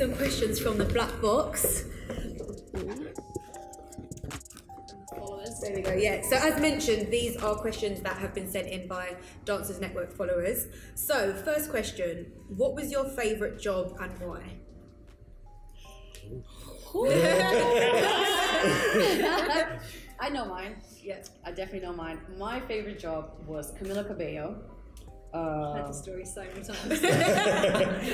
some questions from the black box. There we go. Yeah. So as mentioned, these are questions that have been sent in by Dancers Network followers. So first question: What was your favourite job and why? I know mine. Yeah. I definitely know mine. My favorite job was Camila Cabello. I've heard Uh, the story so many times.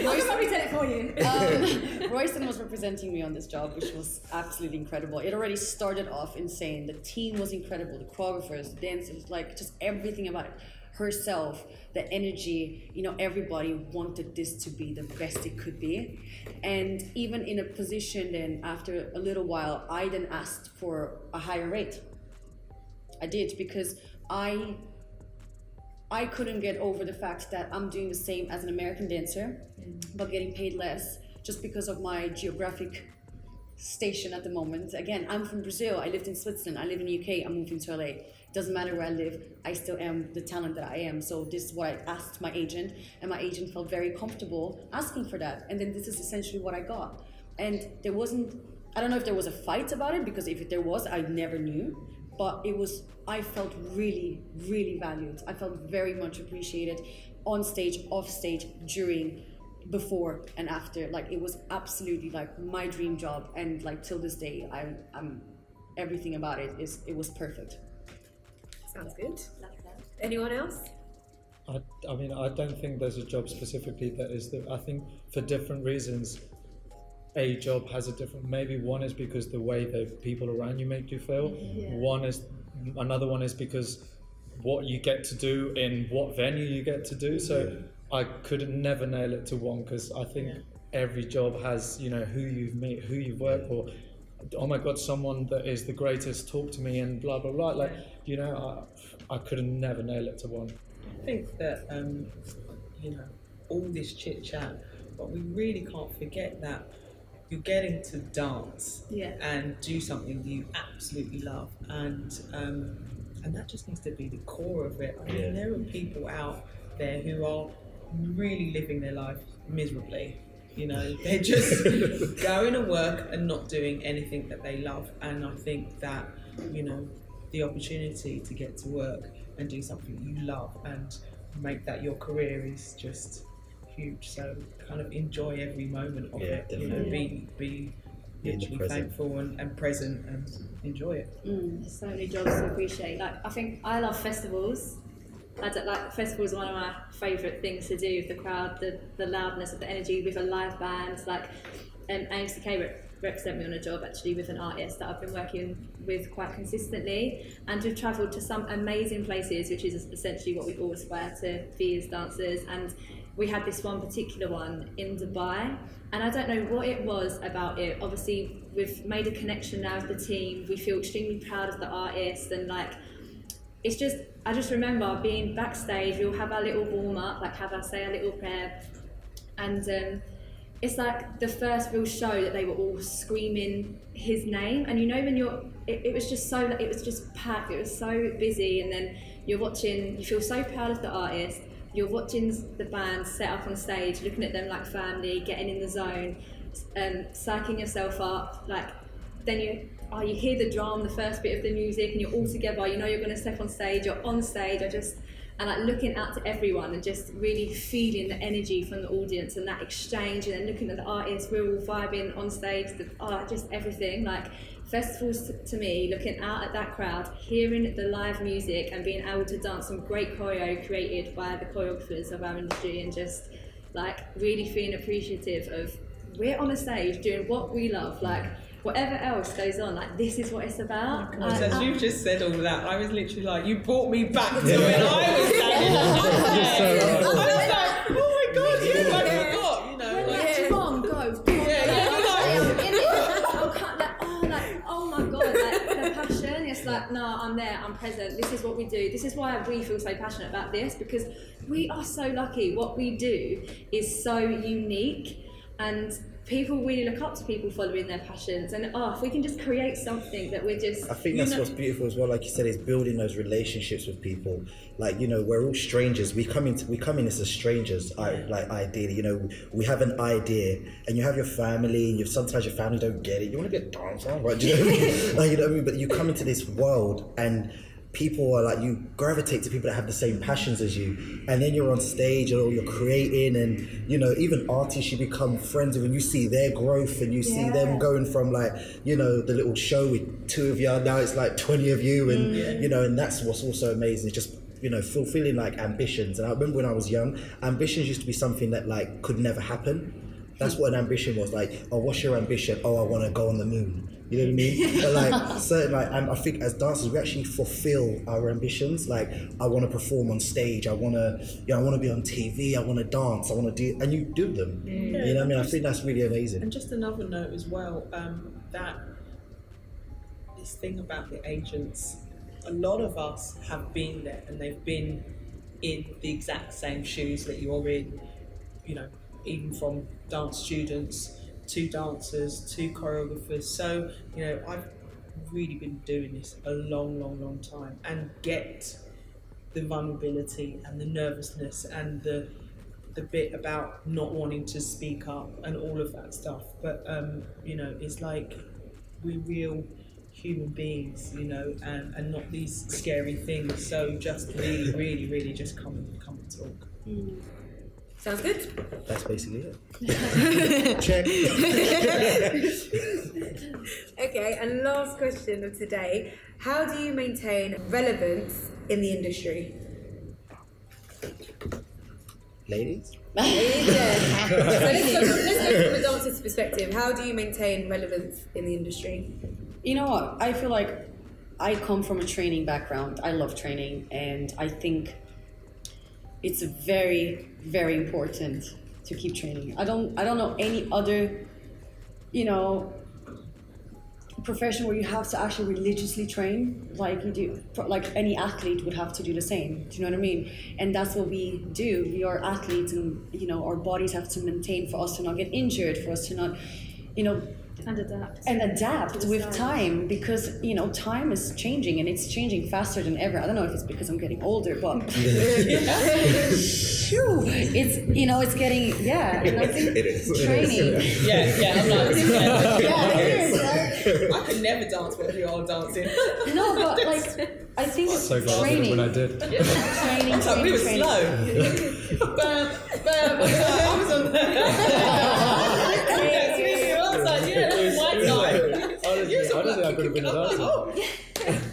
I'll probably tell it for you. um, Royston was representing me on this job, which was absolutely incredible. It already started off insane. The team was incredible, the choreographers, the dancers, like just everything about it. Herself, the energy, you know, everybody wanted this to be the best it could be. And even in a position, then after a little while, I then asked for a higher rate. I did because I I couldn't get over the fact that I'm doing the same as an American dancer, mm-hmm. but getting paid less just because of my geographic station at the moment. Again, I'm from Brazil. I lived in Switzerland. I live in the UK. I'm moving to LA. Doesn't matter where I live. I still am the talent that I am. So this is what I asked my agent, and my agent felt very comfortable asking for that. And then this is essentially what I got. And there wasn't. I don't know if there was a fight about it because if there was, I never knew. But it was. I felt really, really valued. I felt very much appreciated on stage, off stage, during before and after like it was absolutely like my dream job and like till this day i'm i'm everything about it is it was perfect Sounds good. Anyone else? I, I mean, I don't think there's a job specifically that is the. I think for different reasons, a job has a different. Maybe one is because the way the people around you make you feel. One is another one is because what you get to do in what venue you get to do. So I could never nail it to one because I think every job has you know who you've met, who you've worked for. Oh my God, someone that is the greatest. Talk to me and blah blah blah. Like you know, I, I could never nail it to one. I think that um, you know all this chit chat, but we really can't forget that you're getting to dance Yeah. and do something you absolutely love, and um, and that just needs to be the core of it. I mean, Yeah. there are people out there who are really living their life miserably. You know, they're just going to work and not doing anything that they love. And I think that, you know, the opportunity to get to work and do something you love and make that your career is just huge. So kind of enjoy every moment of Yeah, it. You know, be be Be literally thankful and, and present and enjoy it. There's so many jobs to appreciate. Like I think I love festivals. I don't, like festivals are one of my favourite things to do with the crowd, the, the loudness of the energy with a live band. Like um, AMCK re- represent me on a job actually with an artist that I've been working with quite consistently, and we've travelled to some amazing places, which is essentially what we all aspire to be as dancers. And we had this one particular one in Dubai, and I don't know what it was about it. Obviously, we've made a connection now with the team. We feel extremely proud of the artist, and like it's just I just remember being backstage. We'll have our little warm up, like have our say a little prayer, and um, it's like the first real show that they were all screaming his name. And you know when you're, it, it was just so it was just packed. It was so busy, and then you're watching. You feel so proud of the artist. You're watching the band set up on stage, looking at them like family, getting in the zone, um, psyching yourself up, like then you oh you hear the drum, the first bit of the music, and you're all together. You know you're going to step on stage. You're on stage. I just and like looking out to everyone and just really feeling the energy from the audience and that exchange, and then looking at the artists. We're all vibing on stage. The, oh, just everything like. Festivals to- to me, looking out at that crowd, hearing the live music and being able to dance some great choreo created by the choreographers of our industry and just like really feeling appreciative of we're on a stage doing what we love, like whatever else goes on, like this is what it's about. Oh, so I- as I- you've just said all that, I was literally like, you brought me back to when I was standing on stage. I was like, oh my god, yeah, I forgot, you know. When Like, that drum goes, boom, Yeah, yeah, like, yeah. I'm in it. I'm kind oh, like, oh, oh my god, like the passion. It's like, no, I'm there, I'm present. This is what we do. This is why we feel so passionate about this because we are so lucky. What we do is so unique, and people really look up to people following their passions. And oh, if we can just create something that we're just I think that's know- what's beautiful as well. Like you said, is building those relationships with people. Like you know, we're all strangers. We come into we come in as strangers. I, like ideally, you know, we have an idea, and you have your family, and you sometimes your family don't get it. You want to get danced on, right? Do you know what I mean? like, you know what I mean? But you come into this world and. People are like you gravitate to people that have the same passions as you, and then you're on stage or you're creating, and you know even artists you become friends with, and you see their growth, and you see them going from like you know the little show with two of you now it's like 20 of you and mm. you know and that's what's also amazing it's just you know fulfilling like ambitions. And i remember when i was young ambitions used to be something that like could never happen that's what an ambition was like oh what's your ambition oh i want to go on the moon you know what I mean? But like, certain like, um, I think as dancers, we actually fulfill our ambitions. Like, I want to perform on stage. I want to, you know, I want to be on TV. I want to dance. I want to do, and you do them. You know what I mean? I think that's really amazing. And just another note as well, um, that this thing about the agents, a lot of us have been there and they've been in the exact same shoes that you're in, you know, even from dance students to dancers to choreographers. So, you know, I've really been doing this a long, long, long time and get the vulnerability and the nervousness and the the bit about not wanting to speak up and all of that stuff. But um, you know, it's like we're real human beings, you know, and, and not these scary things. So just really, really, really just come come and talk. Sounds good. That's basically it. Check. Okay, and last question of today. How do you maintain relevance in the industry? Ladies? Yeah. so let's go, from, let's go from a dancer's perspective. How do you maintain relevance in the industry? You know what? I feel like I come from a training background. I love training, and I think it's very, very important to keep training. I don't, I don't know any other, you know, profession where you have to actually religiously train like you do like any athlete would have to do the same. Do you know what i mean? And that's what we do. We are athletes and you know our bodies have to maintain for us to not get injured for us to not you know and adapt. and adapt with times. time because you know time is changing and it's changing faster than ever. I don't know if it's because I'm getting older, but it's you know it's getting yeah. And I think It is. training. Yeah, yeah, I'm like, yeah, it is. Right? I could never dance what you are dancing. No, but like I think So glad I did it training, when I did. training, Like, training, we were training. slow. bam, bam, I don't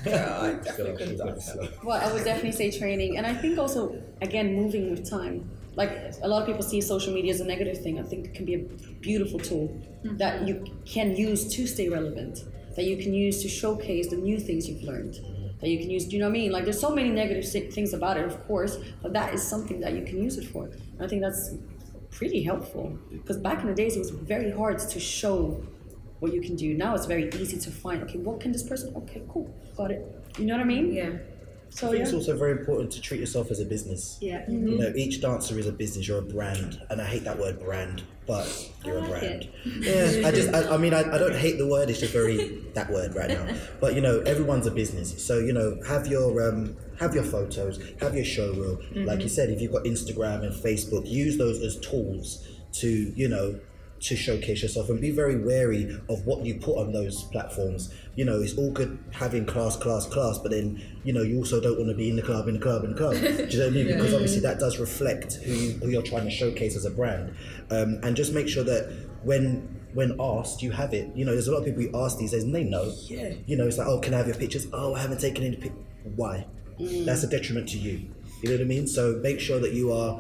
I could have been a dancer. Oh, yeah, I definitely. Well, I would definitely say training, and I think also again moving with time. Like a lot of people see social media as a negative thing. I think it can be a beautiful tool mm. that you can use to stay relevant. That you can use to showcase the new things you've learned. That you can use. Do you know what I mean? Like there's so many negative things about it, of course, but that is something that you can use it for. And I think that's pretty helpful because back in the days it was very hard to show what you can do. Now it's very easy to find. Okay, what can this person? Okay, cool, got it. You know what I mean? Yeah. So I think yeah. it's also very important to treat yourself as a business. Yeah. You know, each dancer is a business. You're a brand, and I hate that word brand, but you're like a brand. it. Yeah, I just, I, I mean, I, I don't hate the word. It's just very that word right now. But you know, everyone's a business. So you know, have your um, have your photos, have your show reel. Like you said, if you've got Instagram and Facebook, use those as tools to you know to showcase yourself and be very wary of what you put on those platforms. You know, it's all good having class, class, class, but then you know you also don't want to be in the club, in the club, in the club. Do you know what I mean? Because obviously that does reflect who, you, who you're trying to showcase as a brand, um, and just make sure that when when asked, you have it. You know, there's a lot of people you ask these days and they know. Yeah. You know, it's like, oh, can I have your pictures? Oh, I haven't taken any pic. Why? That's a detriment to you. You know what I mean? So make sure that you are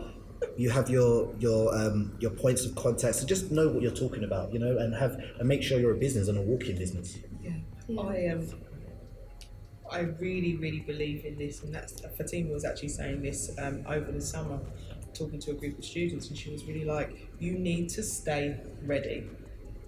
you have your your um, your points of contact. So just know what you're talking about you know and have and make sure you're a business and a walking business. Yeah, I um, I really, really believe in this, and that's Fatima was actually saying this um, over the summer, talking to a group of students, and she was really like, "You need to stay ready.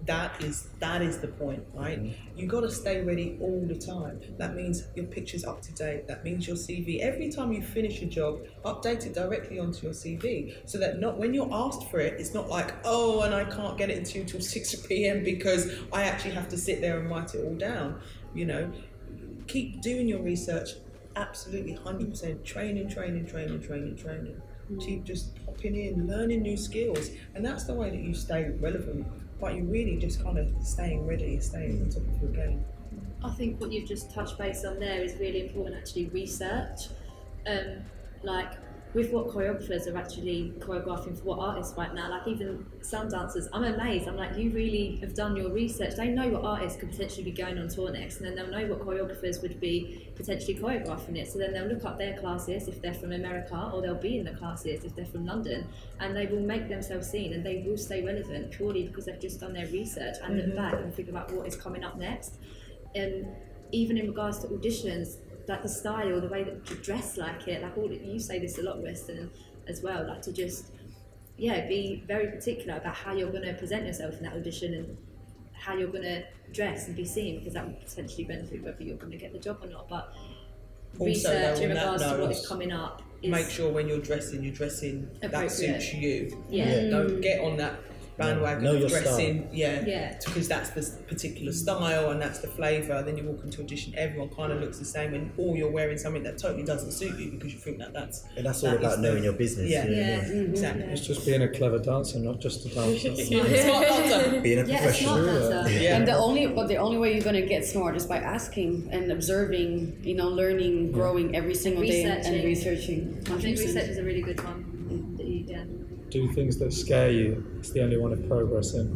That is that is the point, right? Mm-hmm. You got to stay ready all the time. That means your picture's up to date. That means your CV. Every time you finish a job, update it directly onto your CV, so that not when you're asked for it, it's not like oh, and I can't get it to you till six p.m. because I actually have to sit there and write it all down. You know, keep doing your research. Absolutely, hundred percent. Training, training, training, training, training. Mm. Keep just popping in, learning new skills, and that's the way that you stay relevant. But you're really just kind of staying ready, staying on top of your game. I think what you've just touched base on there is really important. Actually, research, um, like with what choreographers are actually choreographing for what artists right now. Like even some dancers, I'm amazed. I'm like, you really have done your research. They know what artists could potentially be going on tour next, and then they'll know what choreographers would be potentially choreographing it. So then they'll look up their classes if they're from America, or they'll be in the classes if they're from London, and they will make themselves seen, and they will stay relevant purely because they've just done their research and look mm-hmm. back and think about what is coming up next. And even in regards to auditions, like the style, the way that you dress like it, like all you say this a lot, Weston, as well, like to just yeah, be very particular about how you're going to present yourself in that audition and how you're going to dress and be seen because that will potentially benefit whether you're going to get the job or not. But Also, research in regards to what is coming up is Make sure when you're dressing, you're dressing that suits you. Yeah. Don't mm. get on that bandwagon Know of your dressing. Yeah. Yeah. Because that's the particular style and that's the flavour. Then you walk into audition, everyone kind of looks the same, and or you're wearing something that totally doesn't suit you because you think that that's And that's all that about is the- knowing your business. Yeah. you know what I yeah, mean? exactly. It's just being a clever dancer, not just a dancer. Smart dancer. Being a yeah, professional. smart dancer. Yeah. And the only, but the only way you're gonna get smart is by asking and observing, you know, learning, growing every single day, and, and researching. I think research is a really good one. That you, yeah. Do things that scare you. It's the only one of progressing.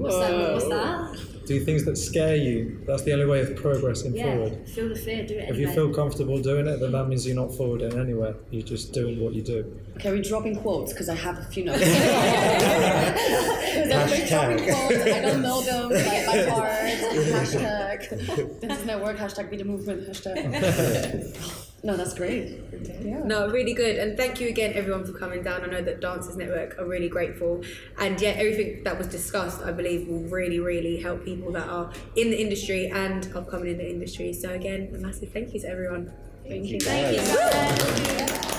What's that? What's that? Do things that scare you. That's the only way of progressing Yeah, forward. feel the fear, do it If you feel comfortable doing it, then that means you're not forwarding anywhere. You're just doing what you do. Okay, we're dropping quotes because I have a few notes. We're dropping quotes. I don't know them by, by heart. Hashtag. This is network. Hashtag be the movement. Hashtag. No, that's great. Yeah. No, really good. And thank you again, everyone, for coming down. I know that Dancers Network are really grateful. And yeah, everything that was discussed, I believe, will really, really help people that are in the industry and upcoming in the industry. So, again, a massive thank you to everyone. Thank you. Thank you.